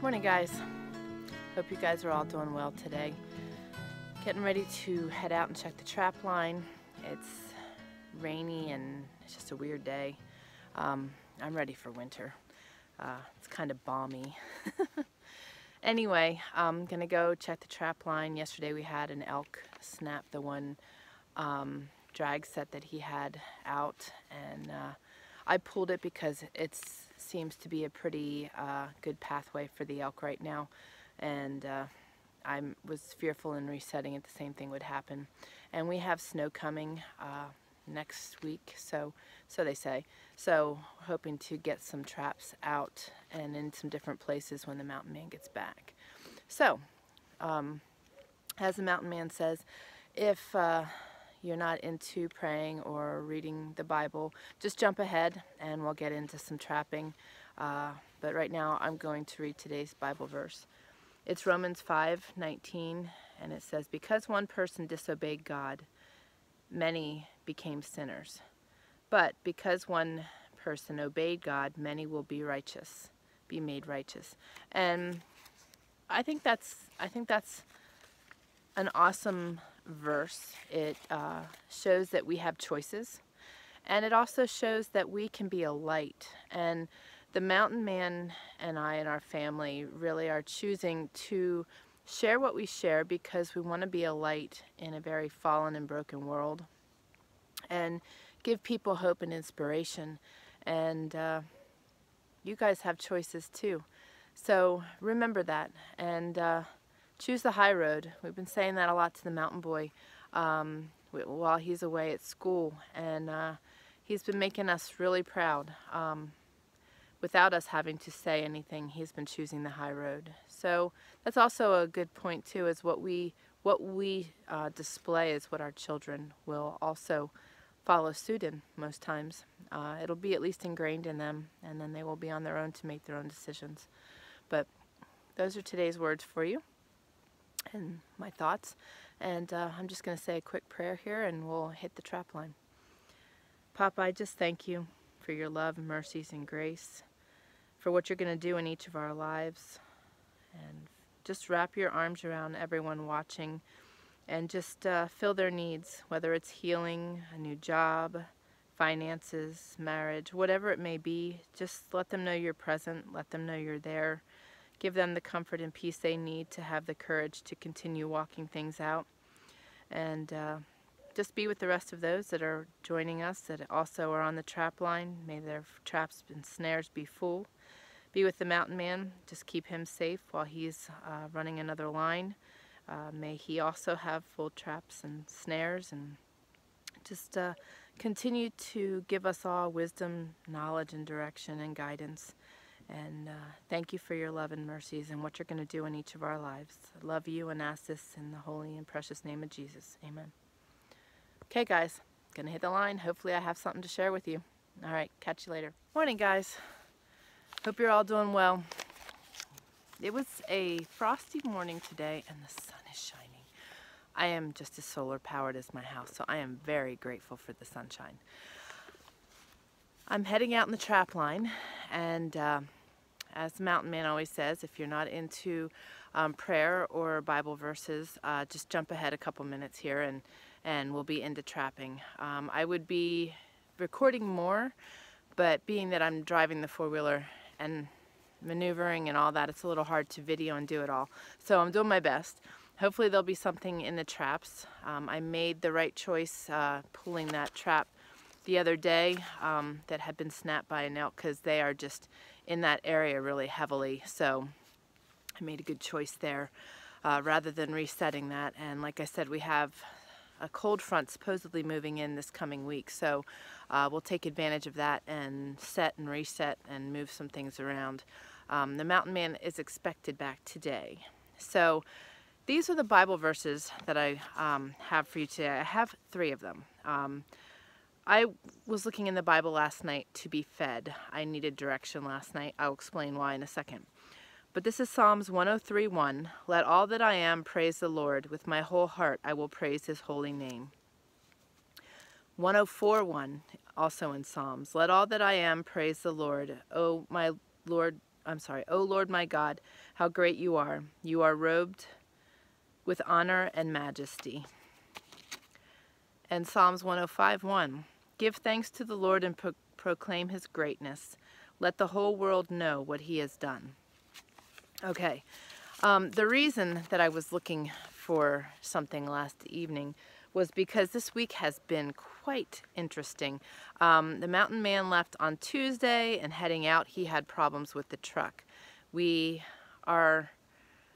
Morning guys. Hope you guys are all doing well today. Getting ready to head out and check the trap line. It's rainy and it's just a weird day. Um, I'm ready for winter. Uh, it's kind of balmy. anyway, I'm gonna go check the trap line. Yesterday we had an elk snap the one um, drag set that he had out and uh, I pulled it because it seems to be a pretty uh, good pathway for the elk right now. And uh, I was fearful in resetting it the same thing would happen. And we have snow coming uh, next week so so they say. So hoping to get some traps out and in some different places when the mountain man gets back. So um, as the mountain man says if uh, you're not into praying or reading the Bible, just jump ahead and we'll get into some trapping. Uh, but right now I'm going to read today's Bible verse. It's Romans 5, 19, and it says, Because one person disobeyed God, many became sinners. But because one person obeyed God, many will be righteous, be made righteous. And I think that's I think that's an awesome verse. It uh, shows that we have choices and it also shows that we can be a light. And the mountain man and I and our family really are choosing to share what we share because we want to be a light in a very fallen and broken world and give people hope and inspiration. And uh, you guys have choices too. So remember that. And uh, choose the high road. We've been saying that a lot to the mountain boy um, while he's away at school and uh, he's been making us really proud. Um, without us having to say anything, he's been choosing the high road. So that's also a good point too is what we what we uh, display is what our children will also follow suit in most times. Uh, it'll be at least ingrained in them and then they will be on their own to make their own decisions. But those are today's words for you and my thoughts. And uh, I'm just going to say a quick prayer here and we'll hit the trap line. Papa, I just thank you for your love, mercies, and grace, for what you're going to do in each of our lives. And just wrap your arms around everyone watching and just uh, fill their needs, whether it's healing, a new job, finances, marriage, whatever it may be. Just let them know you're present, let them know you're there Give them the comfort and peace they need to have the courage to continue walking things out. And uh, just be with the rest of those that are joining us that also are on the trap line. May their traps and snares be full. Be with the mountain man. Just keep him safe while he's uh, running another line. Uh, may he also have full traps and snares and just uh, continue to give us all wisdom, knowledge, and direction and guidance. And uh, thank you for your love and mercies and what you're going to do in each of our lives. I love you and ask this in the holy and precious name of Jesus. Amen. Okay, guys, gonna hit the line. Hopefully, I have something to share with you. All right, catch you later. Morning, guys. Hope you're all doing well. It was a frosty morning today, and the sun is shining. I am just as solar powered as my house, so I am very grateful for the sunshine. I'm heading out in the trap line, and uh, as the mountain man always says, if you're not into um, prayer or Bible verses, uh, just jump ahead a couple minutes here and, and we'll be into trapping. Um, I would be recording more, but being that I'm driving the four-wheeler and maneuvering and all that, it's a little hard to video and do it all. So I'm doing my best. Hopefully there'll be something in the traps. Um, I made the right choice uh, pulling that trap the other day um, that had been snapped by an elk because they are just in that area really heavily. So I made a good choice there uh, rather than resetting that. And like I said, we have a cold front supposedly moving in this coming week. So uh, we'll take advantage of that and set and reset and move some things around. Um, the mountain man is expected back today. So these are the Bible verses that I um, have for you today. I have three of them. Um, I was looking in the Bible last night to be fed. I needed direction last night. I'll explain why in a second. But this is Psalms 103.1. Let all that I am praise the Lord. With my whole heart I will praise his holy name. 104.1, also in Psalms. Let all that I am praise the Lord. Oh, my Lord, I'm sorry, O Lord my God, how great you are. You are robed with honor and majesty. And Psalms 105 1. Give thanks to the Lord and pro proclaim his greatness. Let the whole world know what he has done. Okay, um, the reason that I was looking for something last evening was because this week has been quite interesting. Um, the mountain man left on Tuesday and heading out he had problems with the truck. We are,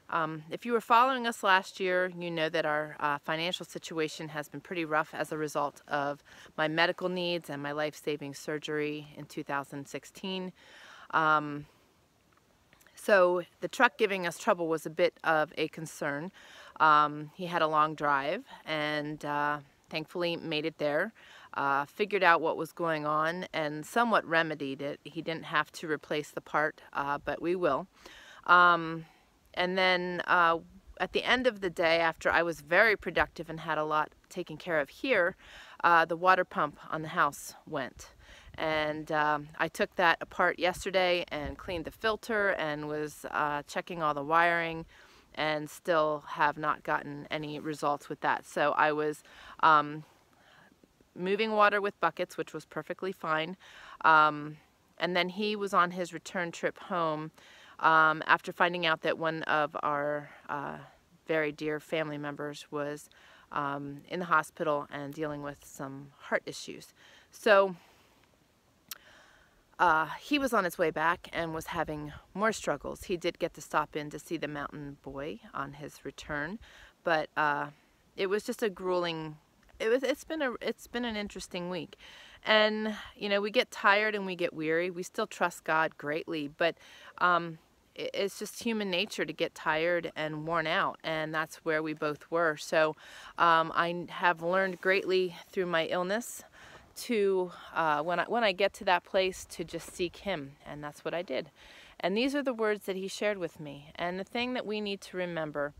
um, if you were following us last year, you know that our uh, financial situation has been pretty rough as a result of my medical needs and my life-saving surgery in 2016. Um, so the truck giving us trouble was a bit of a concern. Um, he had a long drive and uh, thankfully made it there. Uh, figured out what was going on and somewhat remedied it. He didn't have to replace the part, uh, but we will. Um, and then uh, at the end of the day, after I was very productive and had a lot taken care of here, uh, the water pump on the house went and um, I took that apart yesterday and cleaned the filter and was uh, checking all the wiring and still have not gotten any results with that. So I was um, moving water with buckets, which was perfectly fine. Um, and then he was on his return trip home um, after finding out that one of our uh, very dear family members was um, in the hospital and dealing with some heart issues. So uh, he was on his way back and was having more struggles. He did get to stop in to see the mountain boy on his return, but uh, it was just a grueling. It was. It's been a. It's been an interesting week, and you know we get tired and we get weary. We still trust God greatly, but um, it's just human nature to get tired and worn out and that's where we both were so um, I have learned greatly through my illness to uh, when I when I get to that place to just seek Him, and that's what I did. And these are the words that He shared with me. And the thing that we need to remember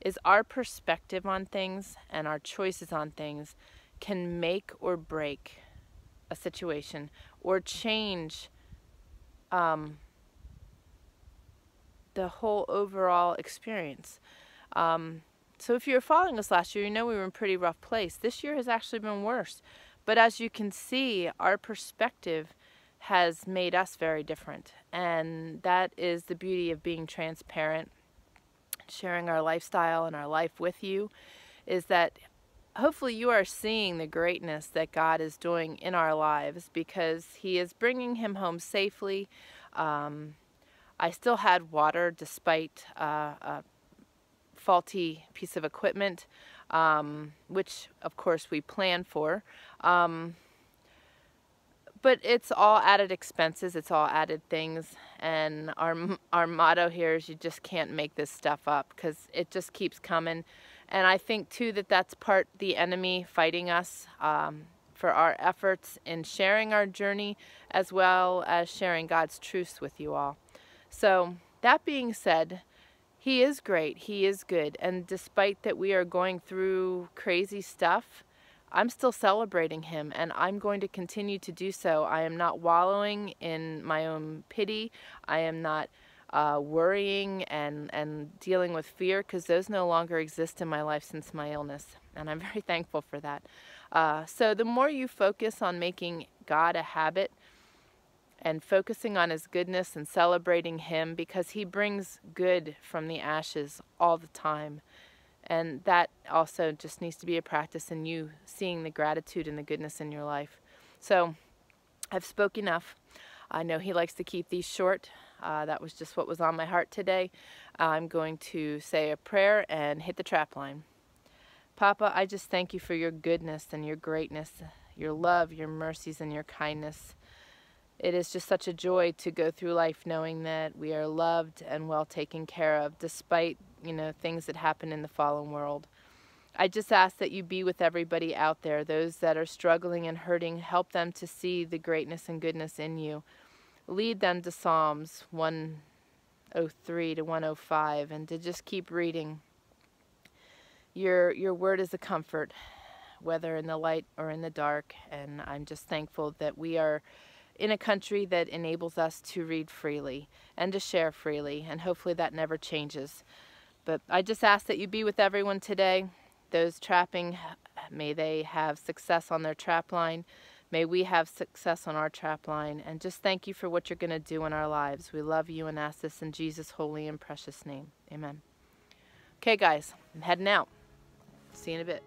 is our perspective on things and our choices on things can make or break a situation or change um, the whole overall experience. Um, so if you were following us last year, you know we were in a pretty rough place. This year has actually been worse. But as you can see, our perspective has made us very different. And that is the beauty of being transparent, sharing our lifestyle and our life with you, is that hopefully you are seeing the greatness that God is doing in our lives because He is bringing him home safely. Um, I still had water despite uh, a faulty piece of equipment um, which of course we plan for. Um, but it's all added expenses, it's all added things, and our, our motto here is you just can't make this stuff up because it just keeps coming. And I think too that that's part the enemy fighting us um, for our efforts in sharing our journey as well as sharing God's truths with you all. So that being said, he is great. He is good. And despite that we are going through crazy stuff, I'm still celebrating him and I'm going to continue to do so. I am not wallowing in my own pity. I am not uh, worrying and, and dealing with fear because those no longer exist in my life since my illness. And I'm very thankful for that. Uh, so the more you focus on making God a habit, and focusing on his goodness and celebrating him because he brings good from the ashes all the time. And that also just needs to be a practice in you seeing the gratitude and the goodness in your life. So I've spoke enough. I know he likes to keep these short. Uh, that was just what was on my heart today. I'm going to say a prayer and hit the trap line. Papa, I just thank you for your goodness and your greatness, your love, your mercies, and your kindness. It is just such a joy to go through life knowing that we are loved and well taken care of despite, you know, things that happen in the fallen world. I just ask that you be with everybody out there, those that are struggling and hurting, help them to see the greatness and goodness in you. Lead them to Psalms 103 to 105 and to just keep reading. Your your word is a comfort, whether in the light or in the dark, and I'm just thankful that we are in a country that enables us to read freely and to share freely, and hopefully that never changes. But I just ask that you be with everyone today. Those trapping, may they have success on their trap line. May we have success on our trap line. And just thank you for what you're going to do in our lives. We love you and ask this in Jesus' holy and precious name. Amen. Okay, guys, I'm heading out. See you in a bit.